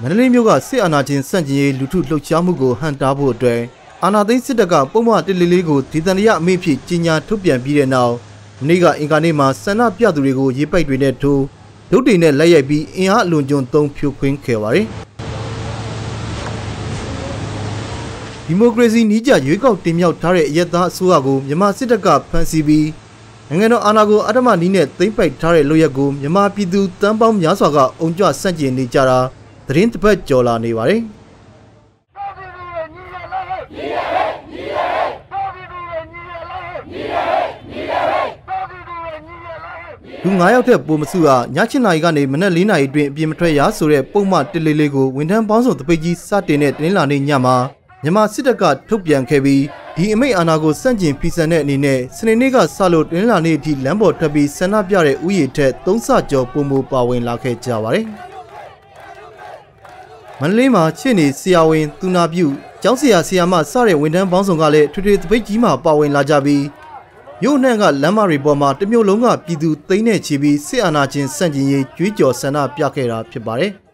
မန္တလေးမြို့ကစစ်အာဏာရှင်စန့်ကျင်ရေးလူထုလှုပ်ရှားမှုကိုဟန်တားဖို့အတွက်အာဏာသိမ်းစစ်တပ်ကပုံမှန်တလေးလေးကိုဒေသန္တရအမိဖြစ်ကြီးညာထုတ်ပြန်ပြီးတဲ့နောက်မနေ့ကအင်္ဂါနေ့မှာဆန္ဒပြသူတွေကိုရေးပိုက်တွေနဲ့ထိုးဒုတ်တွေနဲ့လက်ရိုက်ပြီးအင်အားအလွန်ကျွံသုံးဖြိုခွင်းခဲ့ပါတယ်ဒီမိုကရေစီနီးကျရွေးကောက်တင်မြှောက်ထားတဲ့အရက်သားအစိုးရကိုမြန်မာစစ်တပ်ကဖမ်းဆီးပြီးနိုင်ငံတော်အာဏာကိုအတ္တမနီးနဲ့သိမ်းပိုက်ထားတဲ့လုပ်ရက်ကိုမြန်မာပြည်သူတန်းပေါင်းများစွာကအုံကြွဆန့်ကျင်နေကြတာ သတင်းတစ်ပတ်ကြော်လာနေပါတယ်။တော်ပြီပြီရဲ့ညီရလားဟဲ့ညီရဟဲ့ညီရဟဲ့တော်ပြီပြီရဲ့ညီရလားဟဲ့ညီရဟဲ့ညီရဟဲ့တော်ပြီပြီရဲ့ညီရလားဟဲ့လူ9ယောက်ထက်ပိုမစုကည7နာရီကနေမနက်4နာရီအတွင်းအပြင်မထွက်ရဆိုတဲ့ပုံမှန်တလေးလေးကိုဝန်ထမ်းပေါင်းစုံတပိတ်ကြီးစတင်တဲ့တင်းလာနေညမှာမြန်မာစစ်တပ်ကထုတ်ပြန်ခဲ့ပြီးဒီအမိတ်အာဏာကိုစန့်ကျင်ဖီဆန်တဲ့အနေနဲ့စနေနေ့ကစလို့တင်းလာနေအထိလမ်းပေါ်ထွက်ပြီးဆန္ဒပြတဲ့ဥယျာဉ်ထက်3ဆကျော်ပုံမူပါဝင်လာခဲ့ကြပါတယ် မန္တလေးမှာချစ်နေဆရာဝန်သူနာပြုကျောင်းဆရာဆရာမစတဲ့ဝန်ထမ်းပေါင်းစုံကလည်းထွေထွေတပိတ်ကြီးမှာပါဝင်လာကြပြီးမြို့နှံ့ကလမ်းမတွေပေါ်မှာတစ်မျိုးလုံးကပြည်သူသိန်းနဲ့ချီပြီးစစ်အာဏာရှင်စန့်ကျင်ရေးကြွေးကြော်ဆန္ဒပြခဲ့တာဖြစ်ပါတယ်။